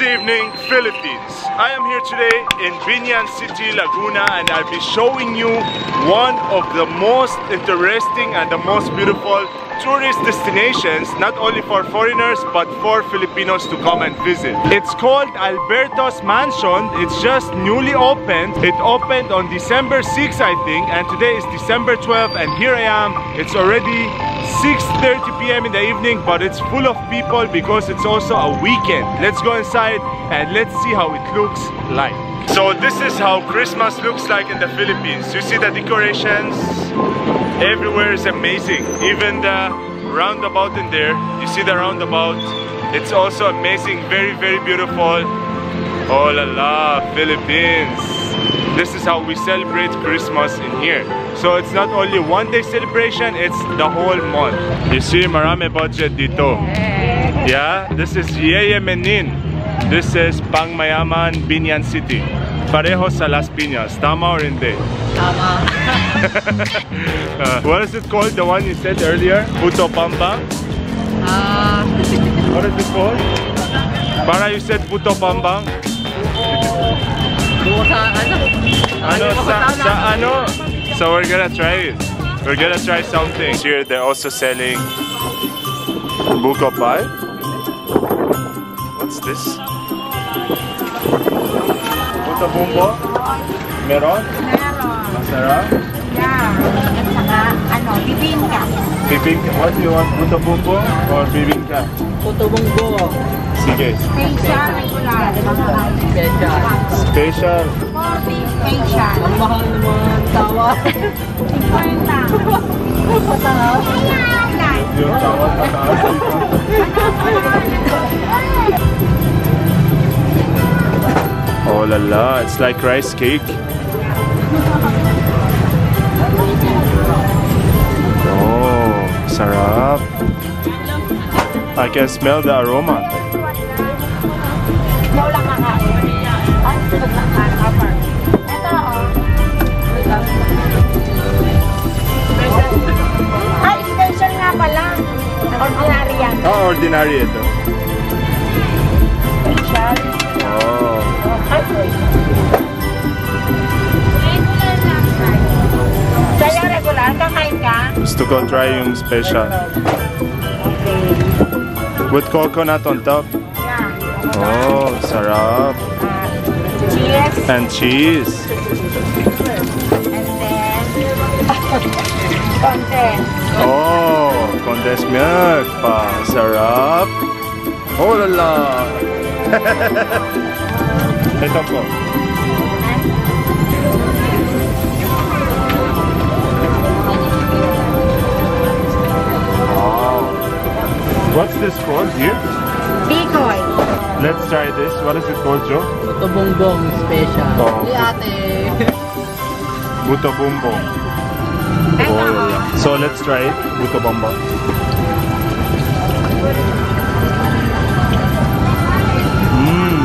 Good evening, Philippines. I am here today in Biñan City, Laguna, and I'll be showing you one of the most interesting and the most beautiful tourist destinations, not only for foreigners, but for Filipinos to come and visit. It's called Alberto's Mansion. It's just newly opened. It opened on December 6, I think, and today is December 12, and here I am. It's already 6.30 p.m. in the evening, but it's full of people because it's also a weekend. Let's go inside and let's see how it looks like. So this is how Christmas looks like in the Philippines. You see the decorations? Everywhere is amazing. Even the roundabout in there, you see the roundabout? It's also amazing, very, very beautiful. Oh la la, Philippines. This is how we celebrate Christmas in here. So it's not only one day celebration, it's the whole month. You see, marami budget dito. Yeah, this is Yeye Menin. This is Pangmayaman, Biñan City. Pareho sa Las Piñas. Tama or hindi? Tama. Uh, what is it called? The one you said earlier? Puto Pampang? Ah, What is it called? Para you said Puto Pampang? Buo sa ano? Ano sa, sa ano? So we're gonna try it. We're gonna try something. Here they're also selling buko pie. What's this? Puto bumbo? Meron? Meron. Masarap? Yeah. At saka, ano, bibingka. Bibingka? What do you want? Puto bumbo or bibingka? Puto bunggo. Sige. Facial, regular. Special. Special. 40 facial. Ang mahal naman. Tawa. 50. Pataas. Yung tawag tataas. Oh la la, it's like rice cake. Oh, sarap. I can smell the aroma. Ikaw lang kakain. Ay, sunod lang ka. Cover. Ito. Ay, special nga pala. Ordinary yan. Oh, ordinary ito. Facial. Oh. Ay, wait. Regular lang. Regular. Kakain ka? Gusto ko try yung special. With coconut on top. Yeah. Oh, sarap. Cheers. And cheese. And then. Oh, condensed milk pa. Sarap. Oh la la. Ito po. What's this called here? Tikoy. Let's try this. What is it called, Joe? Puto bumbong special. Oh. Di ate. Buto bumbo. Oh, la oh. So let's try it. Buto bumbo. Mmm.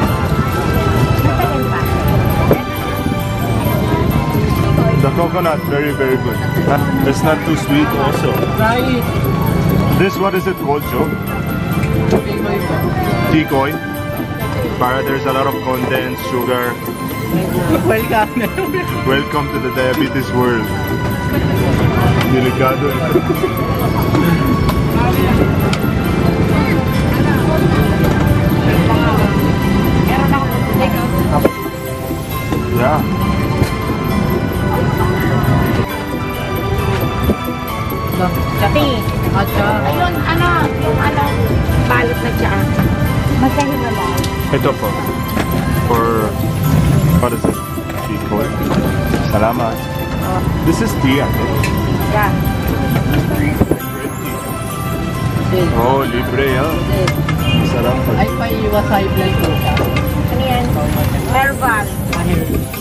The coconut, very, very good. It's not too sweet also. Try it. This, what is it called, Joe? Tikoy. Para there's a lot of condensed sugar. Welcome. Welcome to the diabetes world. Out. Yeah. Atcha. Ayun, ano, yung ano, balot na siya. Magkahiwala. Ito po. For, what is it? Decoy. Salamat. This is tea, I think. Yeah. Oh, libre yan. This. Sarap. Ay, paiwas high blood po. Ano yan? Herbal. Oh.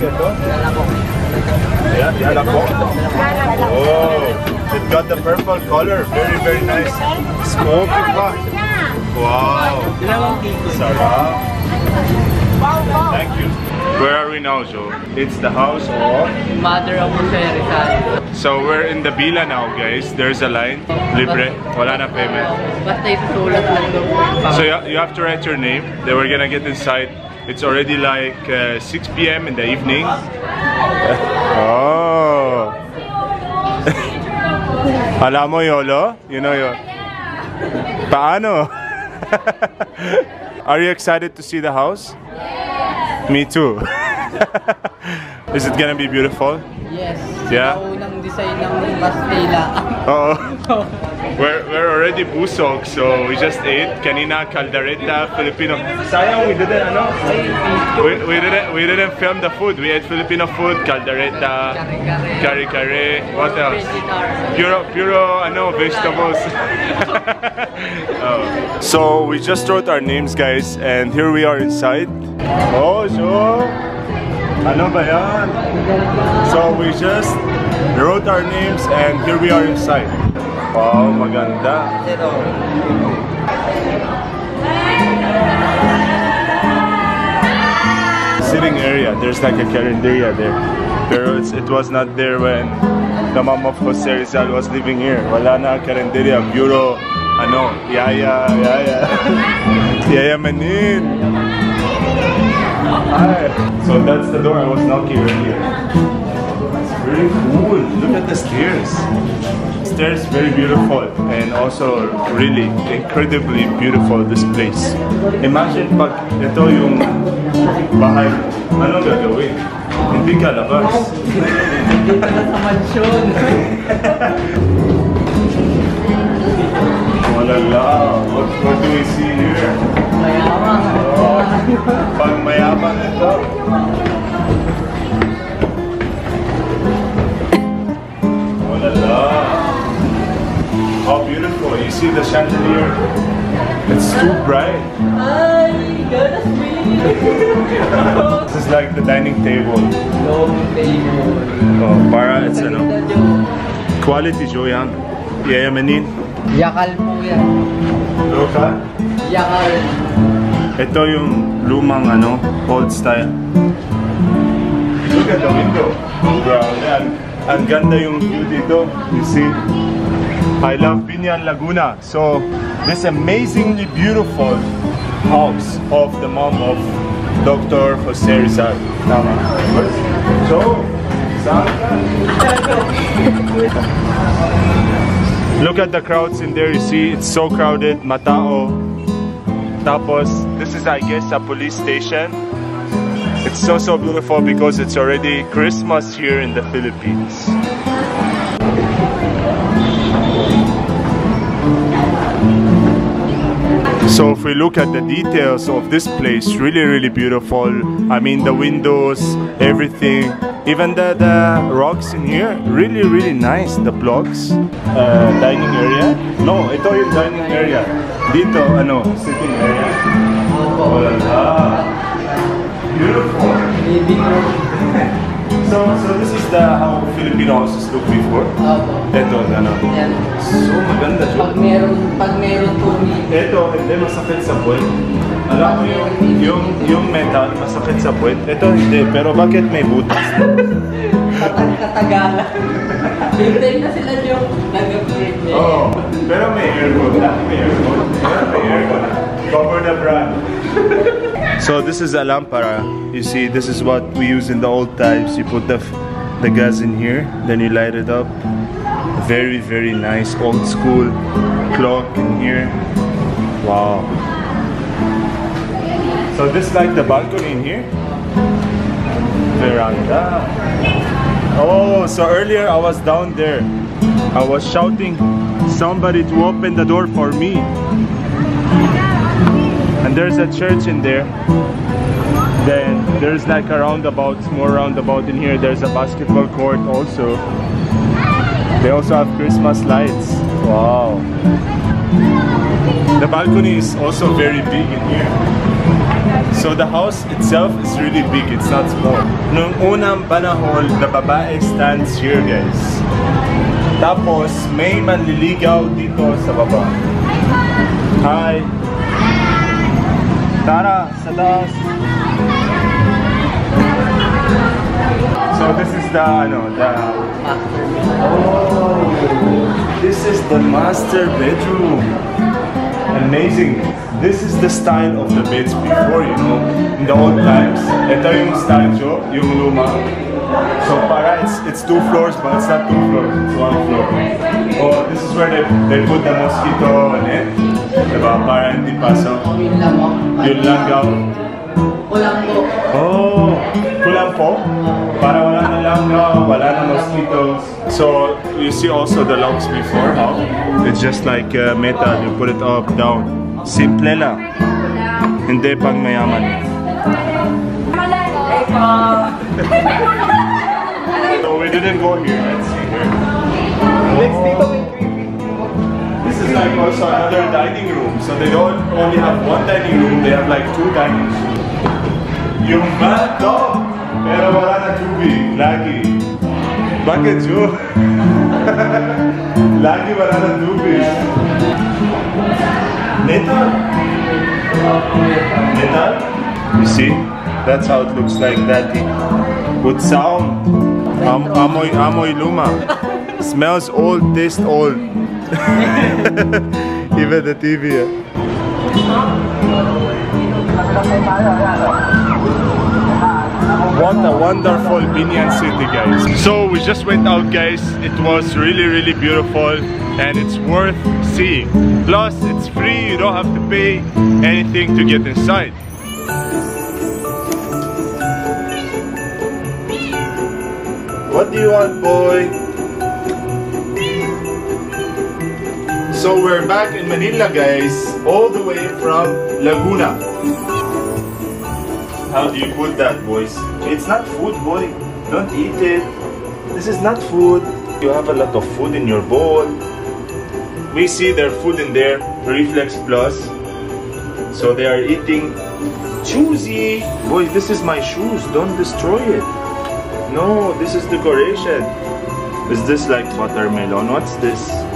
Ito? Yeah, yala po. Oh, it got the purple color. Very, very nice. Pa. Wow. Sarap. Thank you. Where are we now, Joe? It's the house of... Mother of Jose. So we're in the Villa now, guys. There's a line. Libre. Wala na payment. Basta isusulat lang. So you, you have to write your name. Then we're gonna get inside. It's already like uh, 6 p.m. in the evening. oh. Alam mo Yolo? You know Yolo? Paano? Are you excited to see the house? Me too. Is it gonna be beautiful? Yes. Yeah. Sila unang design ng Bastila. Oo. We're, we're already busog, so we just ate. canina caldereta, Filipino. Sayang, we didn't, ano? We, we didn't we didn't film the food. We ate Filipino food, caldereta, Kare-kare. kare-kare. What else? Puro, puro, ano, vegetables. Oh. So we just wrote our names, guys, and here we are inside. Oh, so ano ba yan? So we just wrote our names, and here we are inside. Wow, maganda. Sitting area. There's like a carinderia there. Pero it was not there when the mom of Jose Rizal was living here. Wala na carinderia. Bureau, ano, yaya, yaya. yaya Manin. Hi. So that's the door I was knocking earlier. It's really cool. Look at the stairs. Stairs very beautiful and also really incredibly beautiful this place. Imagine pag ito yung bahay, ano gagawin? Hindi ka labas. Dito na sa mansyon. Walala. What, what do we see here? Mayaman. Oh, pag mayaman ito. Walala. How beautiful. You see the chandelier? It's too bright. Ay, goodness me. This is like the dining table. Long table. Oh, para it's ano. Quality Joe yan. Yayamanin. Yakal po yan. Loka. Yakal. Ito yung lumang ano, old style. Look at the window. Grabe, ang, ang ganda yung view dito. You see? I love Biñan Laguna. So, this amazingly beautiful house of the mom of Dr. Jose Rizal. Tama. So, saan ka? Look at the crowds in there. You see, it's so crowded. Matao. Tapos, this is, I guess, a police station. It's so, so beautiful because it's already Christmas here in the Philippines. So if we look at the details of this place, really, really beautiful. I mean, the windows, everything, even the, the rocks in here, really, really nice. The blocks. Uh, dining area? No, ito yung dining area. Dito, ano, sitting area. The how Filipino houses look before. Ah, Opo. Ito, ano. Yan. So maganda siya. Pag meron, pag meron tubig, Ito, hindi masakit sa puwet. Alam mo yung, yung, yung metal, masakit sa puwet. Ito hindi, pero bakit may butas? katag katagalan. Hintay na sila yung nag-upgrade niya. Oo, oh, pero may aircon. Dati may aircon. Pero may aircon. Cover the brand. so this is a lampara. You see, this is what we use in the old times. You put the, f- the gas in here, then you light it up. Very, very nice old school clock in here. Wow. So this is like the balcony in here. Veranda. Oh, so earlier I was down there. I was shouting somebody to open the door for me. And there's a church in there. Then there's like a roundabout, more roundabout in here. There's a basketball court also. They also have Christmas lights. Wow. The balcony is also very big in here. So the house itself is really big, it's not small. Nung unang panahon, the babae stands here guys. Tapos may manliligaw dito sa baba. Hi! Tara, sa taas! So this is the, ano, the... Oh, this is the master bedroom. Amazing. This is the style of the beds before, you know, in the old times. Ito yung style jo, yung luma. So para it's it's two floors, but it's not two floors, it's one floor. Oh, this is where they, they put the mosquito eh? net. Diba? Para hindi pasok. Yun lang mo. Yung langaw. Kulang po. Oh, kulang po? Para wala na langaw, wala na mosquitoes. So you see also the locks before, how? It's just like uh, metal, you put it up, down. Simple lang. Hindi pang mayaman. So we didn't go here, let's see here. Next This is like also another dining room. So they don't only have one dining room, they have like two dining rooms. Yung mad dog! Pero wala na tubig, lagi. Bakit Joe? lagi wala na tubig. Metal? Metal? You see? That's how it looks like that. With sound. Am amoy, amoy luma. Smells old, tastes old. Even the TV. Eh. What a wonderful Biñan city, guys. So we just went out, guys. It was really, really beautiful and it's worth seeing. Plus, it's free. You don't have to pay anything to get inside. What do you want, boy? So we're back in Manila, guys, all the way from Laguna. How do you put that, boys? It's not food, boy. Don't eat it. This is not food. You have a lot of food in your bowl. We see their food in there, Reflex Plus. So they are eating choosy. Boy, this is my shoes. Don't destroy it. No, this is decoration. Is this like watermelon? What's this?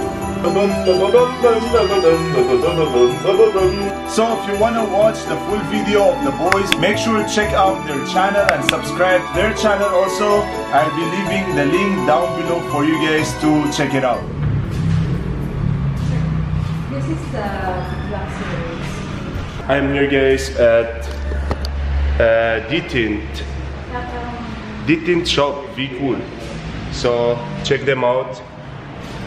So if you want to watch the full video of the boys, make sure to check out their channel and subscribe their channel also. I'll be leaving the link down below for you guys to check it out. This is the black series. I'm here guys at uh, Da Tint. Detint shop, be cool. So check them out.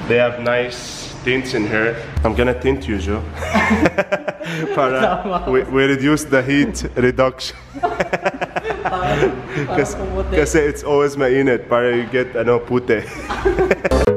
They have nice tints in here. I'm gonna tint you, Joe. Para we, we reduce the heat reduction. Kasi it's always my mainit para you get ano pute.